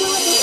do it.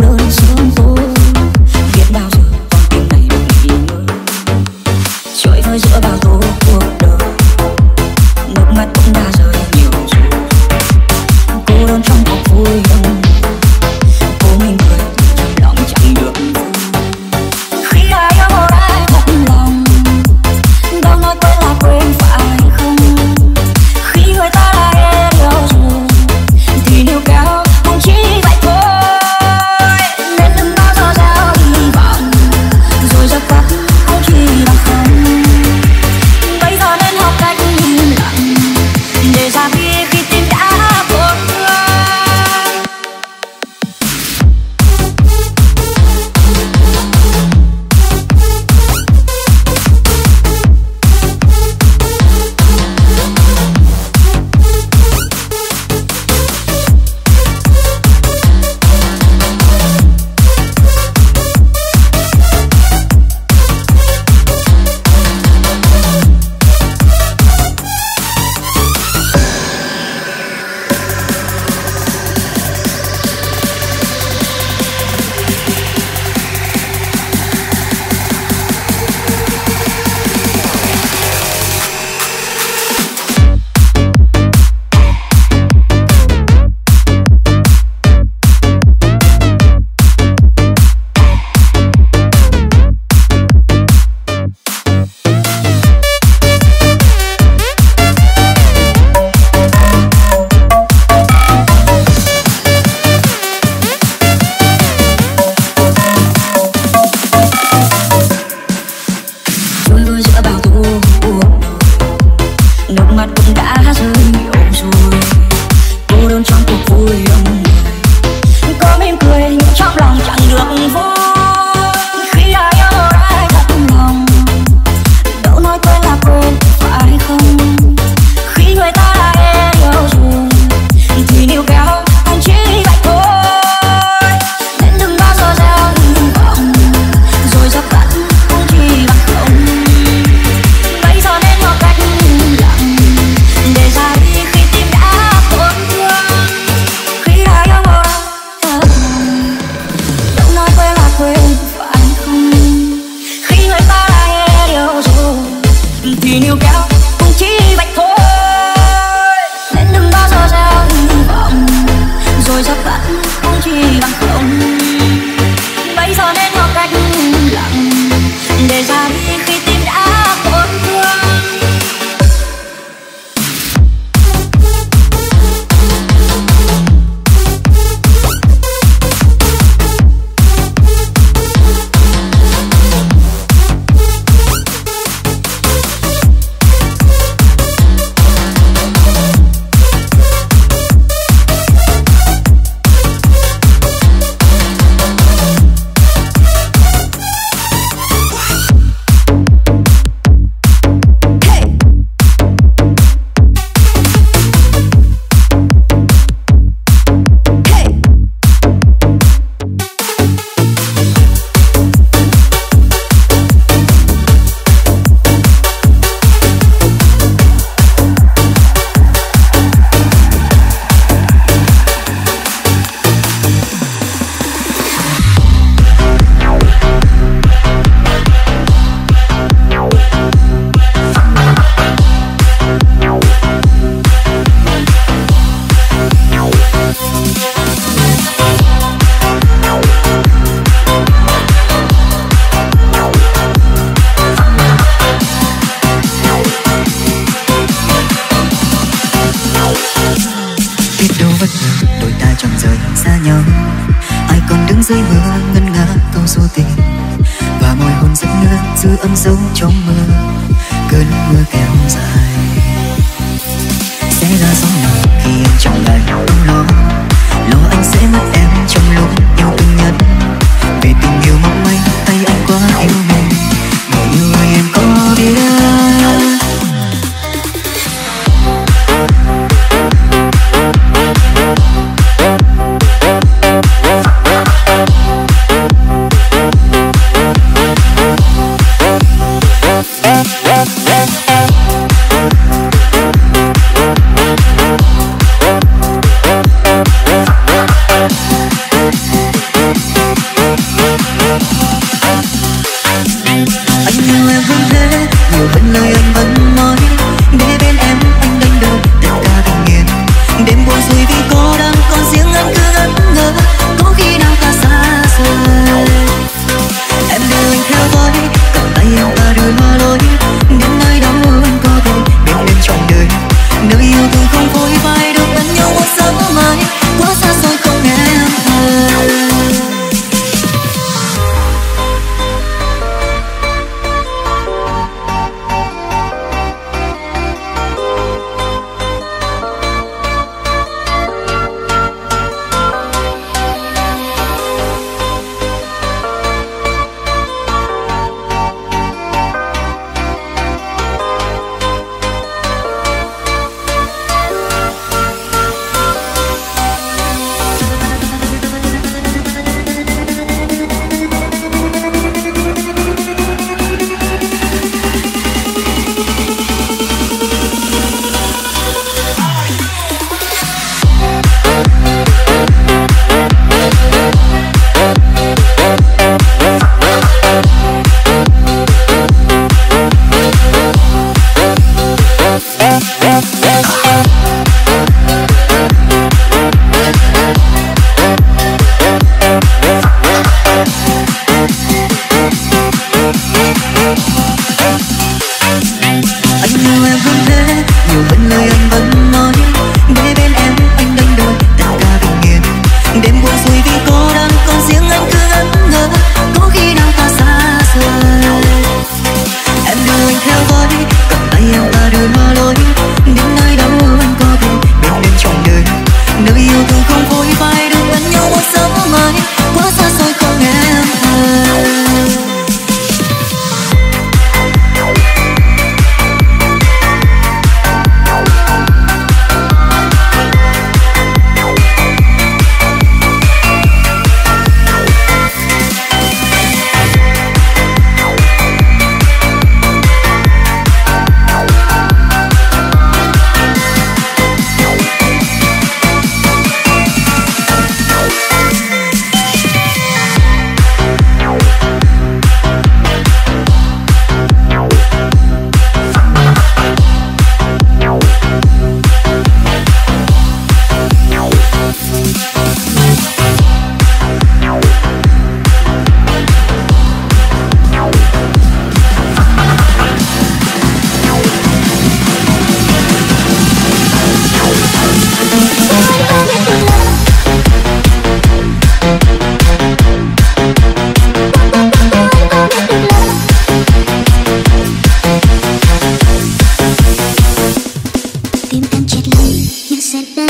tiburones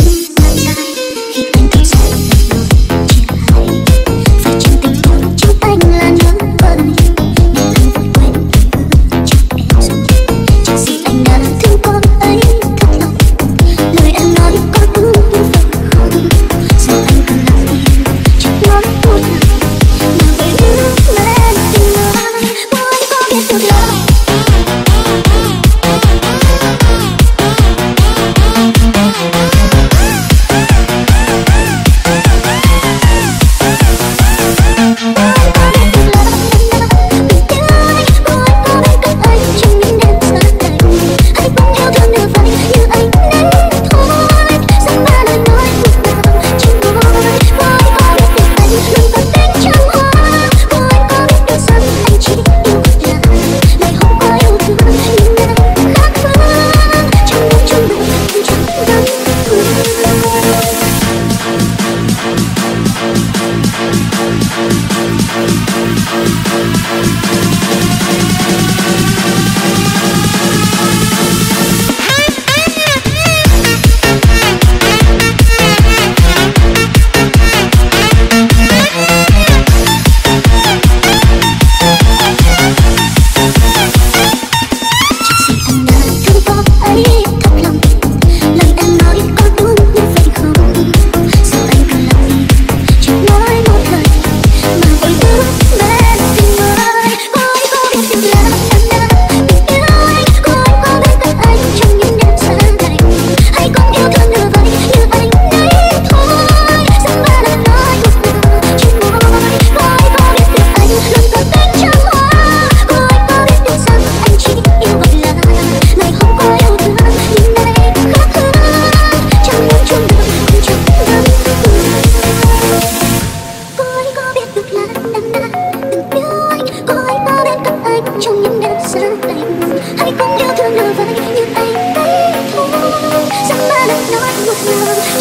you. Thank you.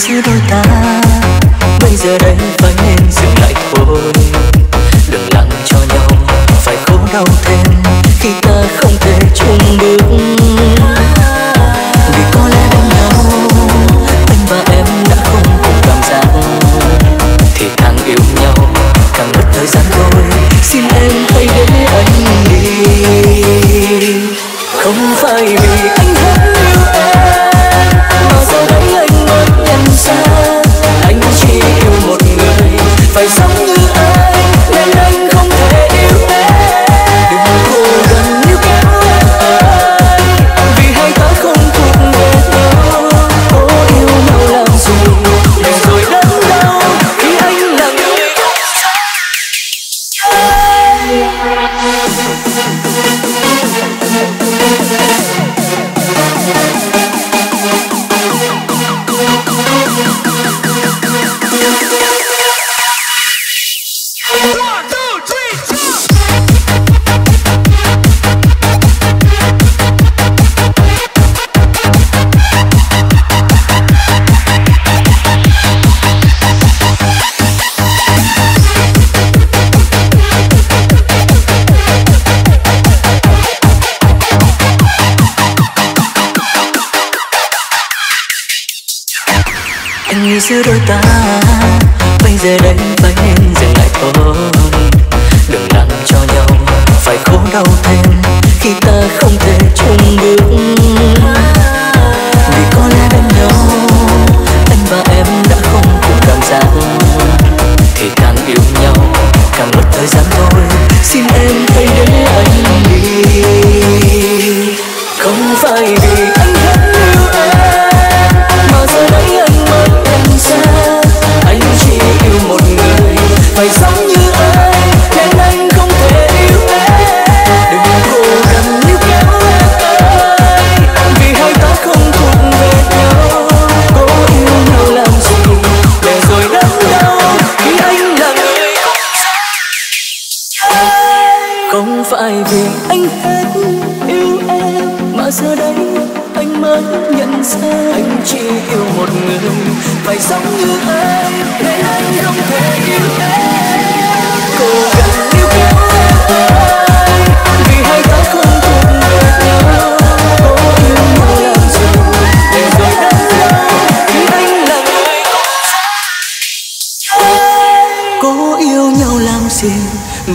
過ぎた giữa đôi ta bây giờ đây bay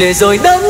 để rồi đớn